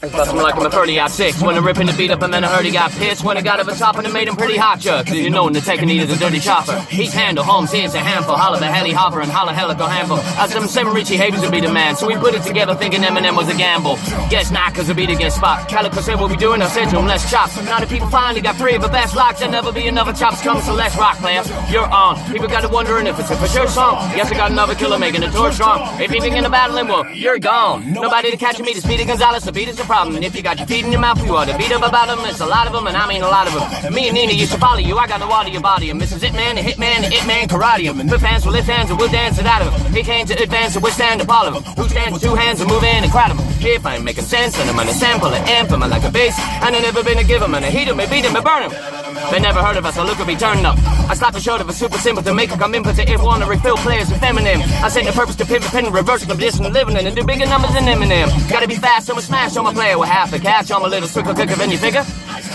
Bustin' like I'm a 30 out six. When I ripping the beat up and then I heard he got pissed. When I got over top and it made him pretty hot chuck. Cause you know when the taking is a dirty chopper. He's handle, Holmes, here's a handful. Holla the heli hopper and holla helico handful. As them seven Richie Havens would be the man. So we put it together thinking Eminem was a gamble. Guess not cause the beat against Spot. Kaliko said what we doing, I said to him, let's chop. Now the people finally got three of the best locks. There'll never be another chops coming, so let's rock, players. You're on. People got to wondering if it's a for sure song. Yes, I got another killer making a tour strong. If you begin to battle him, well, you're gone. Nobody to catch me to Speedy Gonzalez. The beat is the problem. And if you got your feet in your mouth, you ought to beat up about them. It's a lot of them, and I mean a lot of them. Me and Nina used to follow you. I got the water your body. And Mrs. Hitman, the Hitman, the Hitman, karate him. Flip hands with lift hands, and we'll dance it out of him. He came to advance and withstand the all of him. Who stands with two hands and move in and crowd him. If I ain't making sense, and I'm gonna sample an amp him like a bass. And I never been to give him, and I heat him, and beat him, and burn him. They never heard of us, so look at me turning up. I slap a shoulder for super simple to make a come input to if wanna refill players with feminine. I set the purpose to pivot, pen, reverse condition, of living in and do bigger numbers than Eminem. Gotta be fast, I'ma smash on my player with half the cash. I'm a little quicker, quicker than you figure.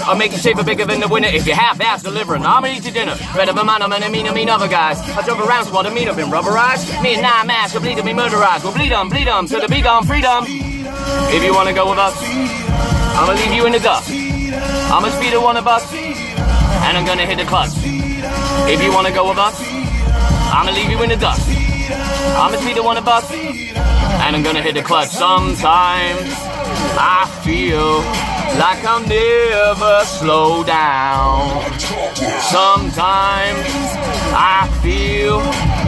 I'll make you shape bigger than the winner if you half-ass delivering. I'ma eat your dinner. Better than mine, I'm an mean, I mean other guys. I jump around, squad, I mean, I've been rubberized. Me and nine masks, will bleed them, be murderized. We'll bleed them, bleed them, till the beat on freedom. If you wanna go with us, I'ma leave you in the dust. I'ma speed a one of us, and I'm gonna hit the clutch. If you wanna go with us, I'ma leave you in the dust. I'ma speed a one us, and I'm gonna hit the clutch. Sometimes I feel like I'll never slow down. Sometimes I feel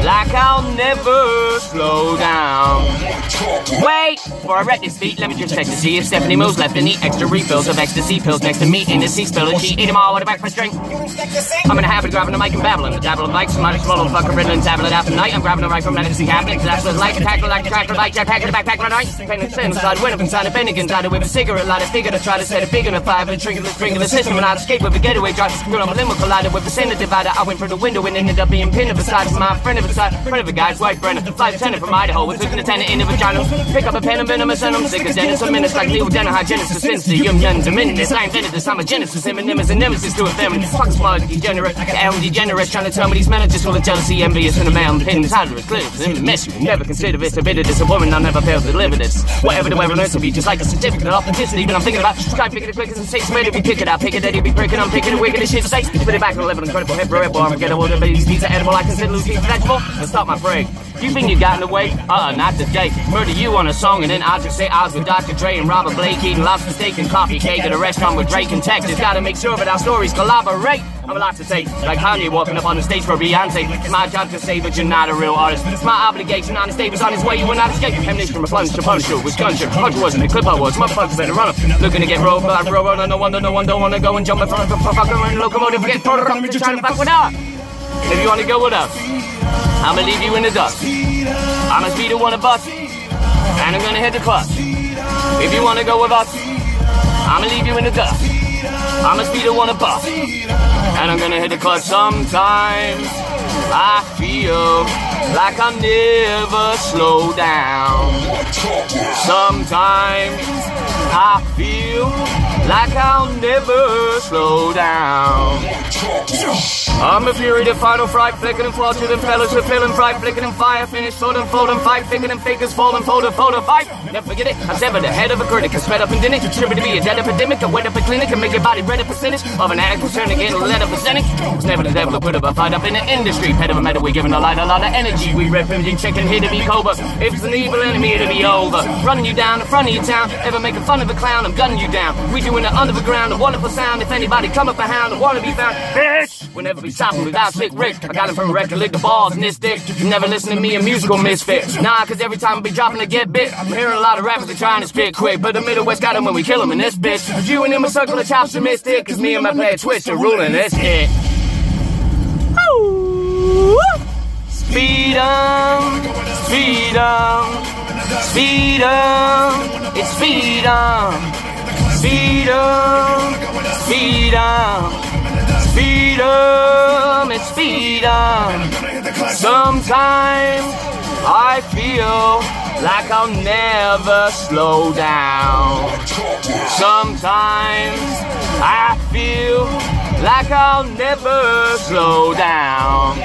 like I'll never slow down. Wait! Before I wreck this beat, let me just check to see if Stephanie moves left and eat extra refills of ecstasy pills next to me in the sea spill and she eat them all with a breakfast drink. I'm gonna have it grabbing the mic and babbling. The dabble of mics, somebody swallow fucking riddling tablet after night. I'm grabbing the right from MC cabinet, that's what like. Attack like a cracker, like jetpack in the backpack of the night. Pain and sin inside, win up inside a Finnegan's, out of with a cigarette, light a figure to try to set a big in a five and trigger the string of the system and I'd escape with a getaway drive. Screw on a limo collided with a center divider. I went through the window and ended up being pinned beside my friend of a side, friend of a guy's wife, Brenna. Flight attendant from Idaho with a attendant in the vagina. Pick up a pen and venomous and I'm sick as Dennis. A minutes like Leo Denner, Genesis, Finster, Yum Yuns, a minute. I invented this, I'm a Genesis, Eminem is a nemesis to a family. Fuck small degenerate, I'm degenerate, trying to tell me these men are just full of jealousy, envious, and a man pin hard to clear. In the mess, you never consider this a bit of this. A woman, I'll never fail to deliver this. Whatever the weather learns to be, just like a certificate of authenticity. But I'm thinking about try picking it quick as takes where to be pick it out, pick it, daddy be breaking, I'm picking it wicked as shit to say. Put it back on the level, incredible hip, bro, I'm gonna a of these pizza edible, I consider loose vegetable, and stop my break. You think you got in the way? Uh-uh, not today. Murder you on a song and then I'll just say I was with Dr. Dre and Robert Blake eating lobster steak and coffee cake at a restaurant with Drake in Texas. Gotta make sure that our stories collaborate. I'm a lot to say, like Kanye walking up on the stage for Beyonce. It's my job to say that you're not a real artist. It's my obligation. Honest Dave was on his way, you will not escape. Ammunition from a plunge to punch you with gunshot. Punch wasn't a clip I was. Motherfuckers better run up. Looking to get rolled by road runner. No wonder no one don't wanna go and jump in front of a fucking locomotive. Get thrown up to try to fuck with us. If you wanna go with us, I'ma leave you in the dust. I'ma speed a one of us, and I'm gonna hit the clutch. If you wanna go with us, I'ma leave you in the dust. I'ma speed a one us, and I'm gonna hit the clutch. Sometimes I feel like I'll never slow down. Sometimes I feel like I'll never slow down. I'm a fury, the final fright, flicking and flow to them fellas with feeling fright, flicking and fire, finish, folding, folding, fight, picking and fakers, falling, folding, folding, fight. Never forget it, I'm severed the head of a critic, I spread up and didn't, contribute to be a dead epidemic, I wet up a clinic and make your body read a percentage of an addict who's turning a lead up percentage. It's never the devil to put up a fight up in the industry, pet of a metal, we giving a light a lot of energy, we rep imaging, chicken here to be cobra. If it's an evil enemy, it'll be over. Running you down in front of your town, ever making fun of a clown, I'm gunning you down. We doing it underground, a wonderful sound. If anybody come up a hound, I wanna be found, bitch. We'll never be stopping without Slick Rick. I got him from a record, lick the balls in this dick. You never listen to me, a musical misfit. Nah, cause every time I be dropping to get bit, I'm hearing a lot of rappers that trying to spit quick. But the Middle West got him when we kill him in this bitch. You and him a circle of chops miss it, cause me and my player Twitch are ruling this hit. Speed on, speed on, speed on, it's speed on, speed on, speed on. Speed on, it's speed on. Sometimes I feel like I'll never slow down. Sometimes I feel like I'll never slow down.